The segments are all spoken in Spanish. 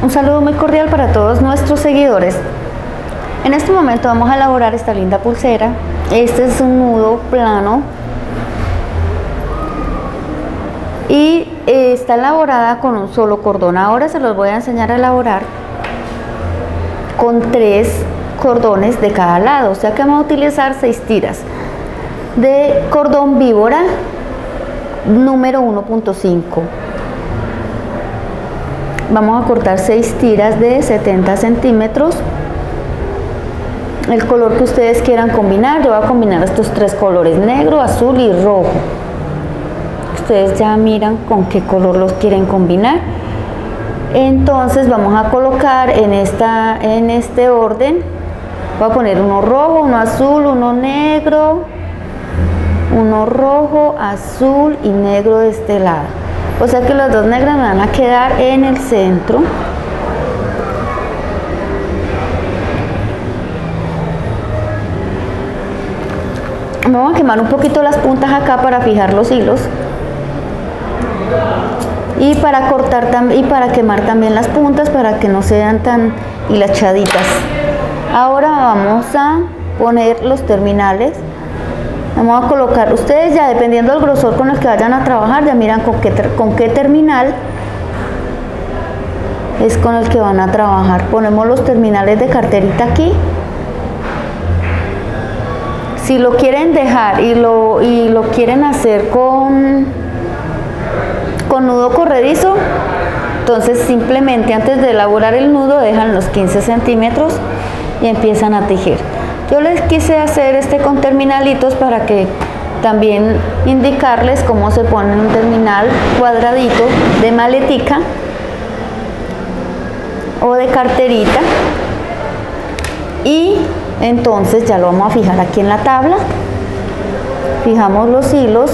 Un saludo muy cordial para todos nuestros seguidores. En este momento vamos a elaborar esta linda pulsera. Este es un nudo plano y eh, está elaborada con un solo cordón. Ahora se los voy a enseñar a elaborar con tres cordones de cada lado, o sea que vamos a utilizar seis tiras de cordón víbora número 1.5 vamos a cortar seis tiras de 70 centímetros. El color que ustedes quieran combinar yo voy a combinar estos tres colores negro azul y rojo. Ustedes ya miran con qué color los quieren combinar. Entonces vamos a colocar en esta en este orden. Voy a poner uno rojo uno azul uno negro uno rojo azul y negro de este lado o sea que las dos negras me van a quedar en el centro. Vamos a quemar un poquito las puntas acá para fijar los hilos. Y para cortar y para quemar también las puntas para que no sean tan hilachaditas. Ahora vamos a poner los terminales vamos a colocar. Ustedes ya dependiendo del grosor con el que vayan a trabajar ya miran con qué, con qué terminal es con el que van a trabajar. Ponemos los terminales de carterita aquí. Si lo quieren dejar y lo, y lo quieren hacer con con nudo corredizo entonces simplemente antes de elaborar el nudo dejan los 15 centímetros y empiezan a tejer yo les quise hacer este con terminalitos para que también indicarles cómo se pone un terminal cuadradito de maletica o de carterita y entonces ya lo vamos a fijar aquí en la tabla fijamos los hilos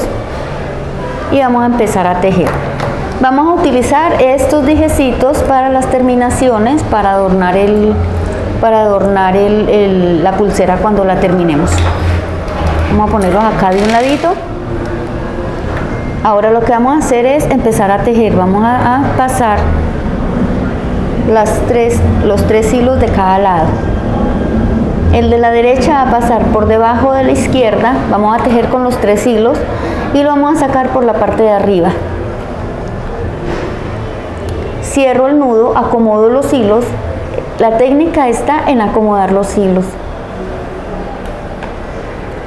y vamos a empezar a tejer. Vamos a utilizar estos dijecitos para las terminaciones, para adornar, el, para adornar la pulsera cuando la terminemos. Vamos a ponerlos acá de un ladito. Ahora lo que vamos a hacer es empezar a tejer. Vamos a, a pasar las tres, los tres hilos de cada lado. El de la derecha va a pasar por debajo de la izquierda. Vamos a tejer con los tres hilos y lo vamos a sacar por la parte de arriba. Cierro el nudo, acomodo los hilos. La técnica está en acomodar los hilos.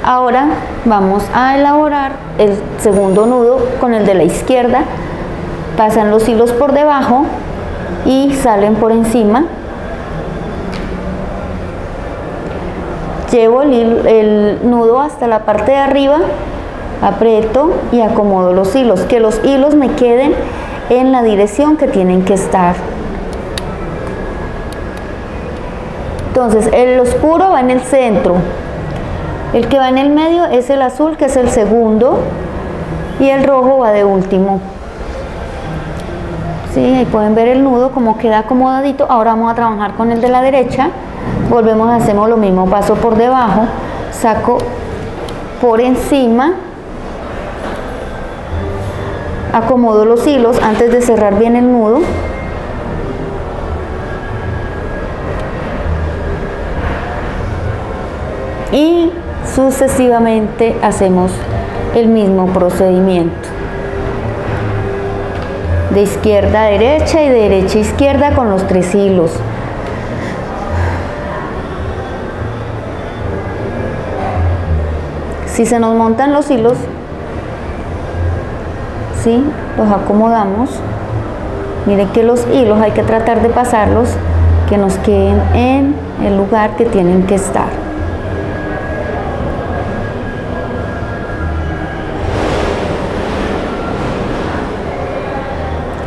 Ahora vamos a elaborar el segundo nudo con el de la izquierda. Pasan los hilos por debajo y salen por encima. Llevo el, nudo hasta la parte de arriba aprieto y acomodo los hilos, que los hilos me queden en la dirección que tienen que estar. Entonces, el oscuro va en el centro, el que va en el medio es el azul, que es el segundo, y el rojo va de último. Sí, ahí pueden ver el nudo como queda acomodadito. Ahora vamos a trabajar con el de la derecha. Volvemos, hacemos lo mismo, paso por debajo, saco por encima acomodo los hilos antes de cerrar bien el nudo y sucesivamente hacemos el mismo procedimiento. De izquierda a derecha y de derecha a izquierda con los tres hilos. Si se nos montan los hilos los acomodamos. Miren que los hilos hay que tratar de pasarlos que nos queden en el lugar que tienen que estar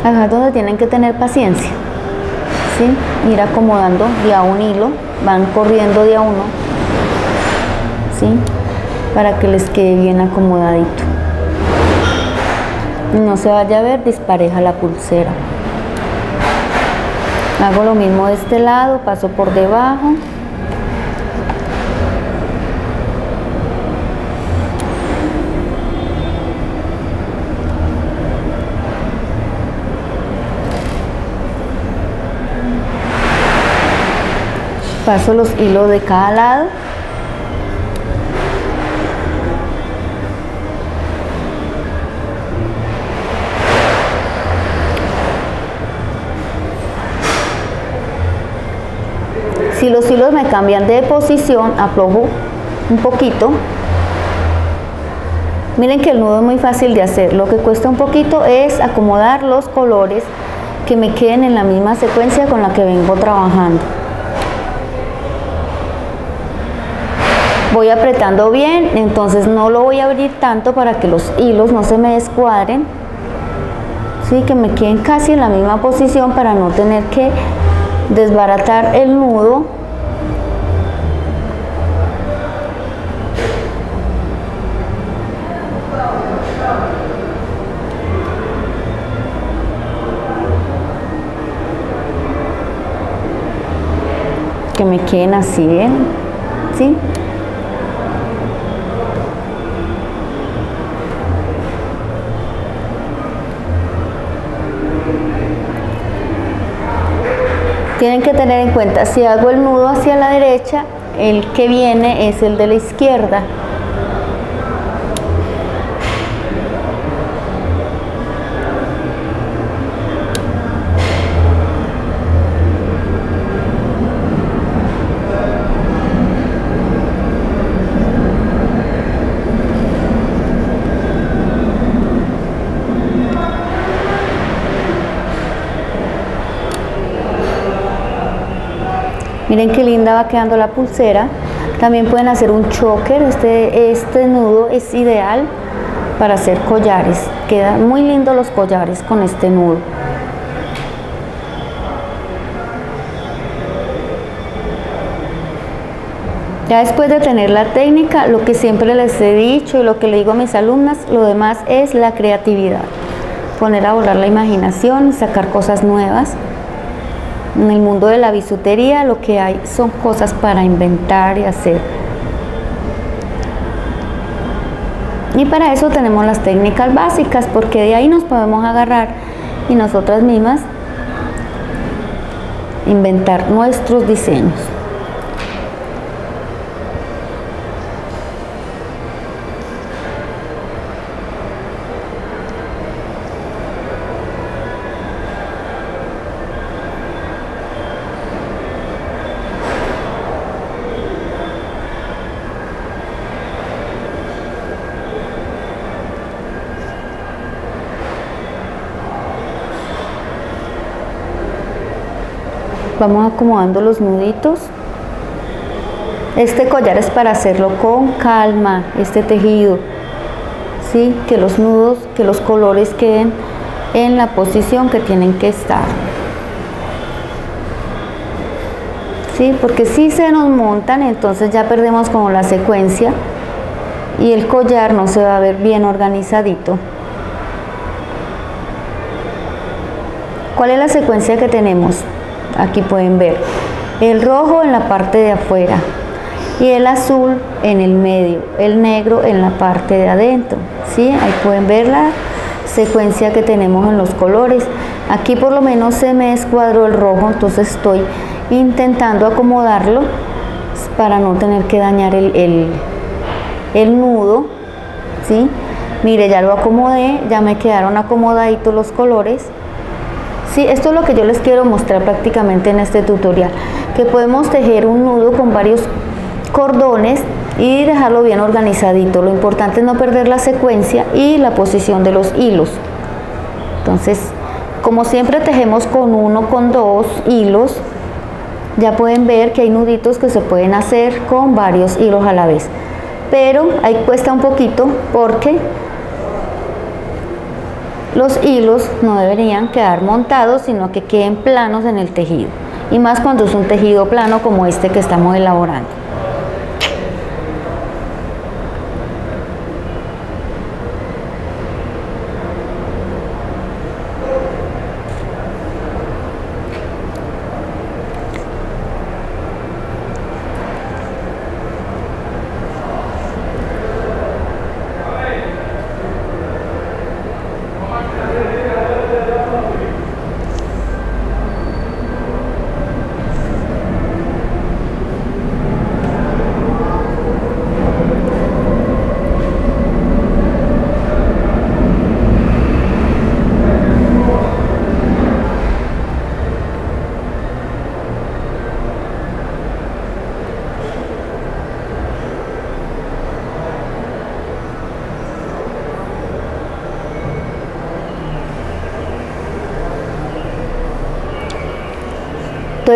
acá es donde tienen que tener paciencia ¿sí? ir acomodando de a un hilo van corriendo de a uno ¿sí? para que les quede bien acomodadito no se vaya a ver dispareja la pulsera hago lo mismo de este lado paso por debajo paso los hilos de cada lado Si los hilos me cambian de posición, aflojo un poquito. Miren que el nudo es muy fácil de hacer. Lo que cuesta un poquito es acomodar los colores que me queden en la misma secuencia con la que vengo trabajando. Voy apretando bien, entonces no lo voy a abrir tanto para que los hilos no se me descuadren. Sí, que me queden casi en la misma posición para no tener que desbaratar el nudo que me queden así bien ¿sí? Tienen que tener en cuenta, si hago el nudo hacia la derecha, el que viene es el de la izquierda. Miren qué linda va quedando la pulsera. También pueden hacer un choker. Este, este nudo es ideal para hacer collares. Quedan muy lindos los collares con este nudo. Ya después de tener la técnica, lo que siempre les he dicho y lo que le digo a mis alumnas, lo demás es la creatividad. Poner a volar la imaginación sacar cosas nuevas. En el mundo de la bisutería lo que hay son cosas para inventar y hacer. Y para eso tenemos las técnicas básicas, porque de ahí nos podemos agarrar y nosotras mismas inventar nuestros diseños. Vamos acomodando los nuditos este collar es para hacerlo con calma este tejido ¿sí? que los nudos que los colores queden en la posición que tienen que estar ¿sí? porque si se nos montan entonces ya perdemos como la secuencia y el collar no se va a ver bien organizadito ¿Cuál es la secuencia que tenemos? Aquí pueden ver el rojo en la parte de afuera y el azul en el medio, el negro en la parte de adentro. ¿sí? Ahí pueden ver la secuencia que tenemos en los colores. Aquí por lo menos se me descuadró el rojo, entonces estoy intentando acomodarlo para no tener que dañar el, el, nudo. ¿sí? Mire, ya lo acomodé, ya me quedaron acomodaditos los colores. Sí, esto es lo que yo les quiero mostrar prácticamente en este tutorial, que podemos tejer un nudo con varios cordones y dejarlo bien organizadito. Lo importante es no perder la secuencia y la posición de los hilos. Entonces, como siempre tejemos con uno, con dos hilos, ya pueden ver que hay nuditos que se pueden hacer con varios hilos a la vez. Pero ahí cuesta un poquito porque los hilos no deberían quedar montados, sino que queden planos en el tejido. Y más cuando es un tejido plano como este que estamos elaborando.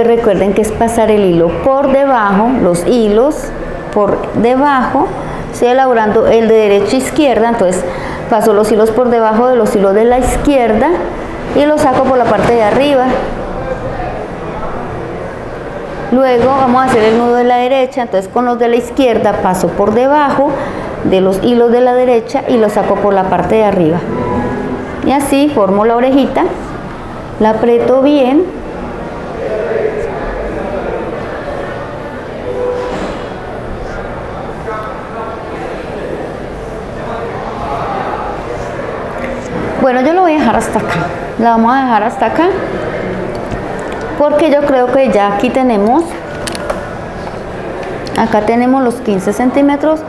Recuerden que es pasar el hilo por debajo, los hilos por debajo. Estoy elaborando el de derecha a izquierda, entonces paso los hilos por debajo de los hilos de la izquierda y los saco por la parte de arriba. Luego vamos a hacer el nudo de la derecha, entonces con los de la izquierda paso por debajo de los hilos de la derecha y los saco por la parte de arriba. Y así formo la orejita, la aprieto bien Bueno, yo lo voy a dejar hasta acá. La vamos a dejar hasta acá. Porque yo creo que ya aquí tenemos, acá tenemos los 15 centímetros,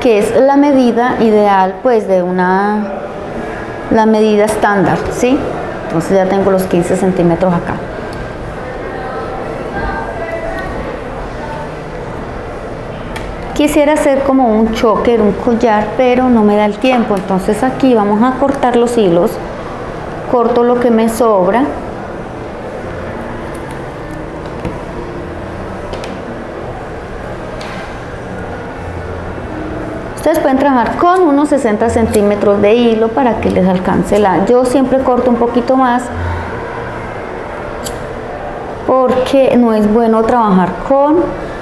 que es la medida ideal, pues de una, la medida estándar, ¿sí? Entonces ya tengo los 15 centímetros acá. Quisiera hacer como un choker, un collar, pero no me da el tiempo. Entonces aquí vamos a cortar los hilos. Corto lo que me sobra. Ustedes pueden trabajar con unos 60 centímetros de hilo para que les alcance la... Yo siempre corto un poquito más porque no es bueno trabajar con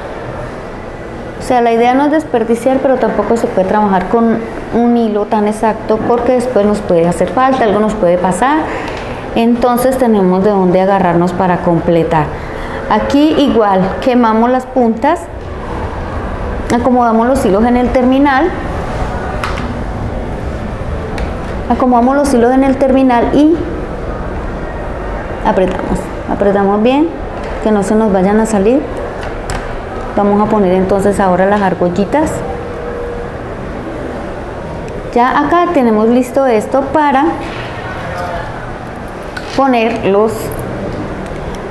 o sea, la idea no es desperdiciar, pero tampoco se puede trabajar con un hilo tan exacto porque después nos puede hacer falta, algo nos puede pasar. Entonces tenemos de dónde agarrarnos para completar. Aquí igual quemamos las puntas, acomodamos los hilos en el terminal, acomodamos los hilos en el terminal y apretamos, apretamos bien, que no se nos vayan a salir. Vamos a poner entonces ahora las argollitas. Ya acá tenemos listo esto para poner los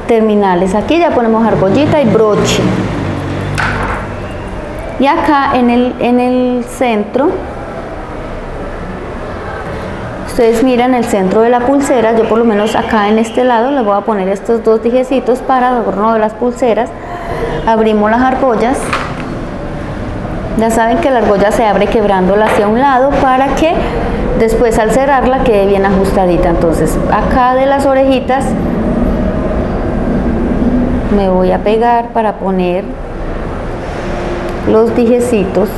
terminales. Aquí ya ponemos argollita y broche. Y acá en el, en el centro, ustedes miran el centro de la pulsera, yo por lo menos acá en este lado les voy a poner estos dos dijecitos para adorno de las pulseras abrimos las argollas. Ya saben que la argolla se abre quebrándola hacia un lado para que después al cerrarla quede bien ajustadita. Entonces acá de las orejitas me voy a pegar para poner los dijecitos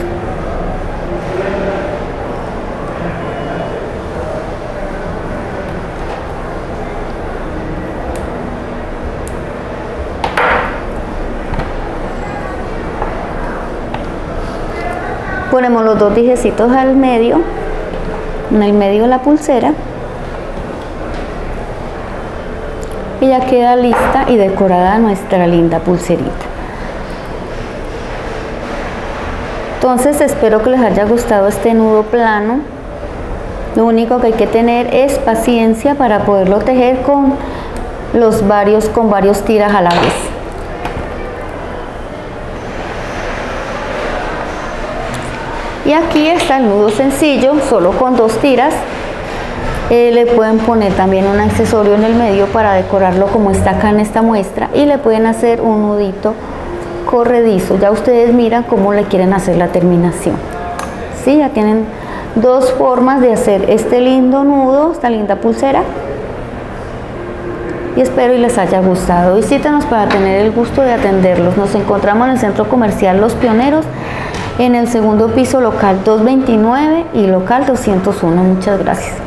ponemos los dos dijecitos al medio en el medio de la pulsera y ya queda lista y decorada nuestra linda pulserita. Entonces espero que les haya gustado este nudo plano. Lo único que hay que tener es paciencia para poderlo tejer con los varios con varios tiras a la vez y aquí está el nudo sencillo solo con dos tiras eh, le pueden poner también un accesorio en el medio para decorarlo como está acá en esta muestra y le pueden hacer un nudito corredizo ya ustedes miran cómo le quieren hacer la terminación ¿Sí? ya tienen dos formas de hacer este lindo nudo esta linda pulsera y espero y les haya gustado. Visítenos para tener el gusto de atenderlos. Nos encontramos en el Centro Comercial Los Pioneros en el segundo piso local 229 y local 201. Muchas gracias.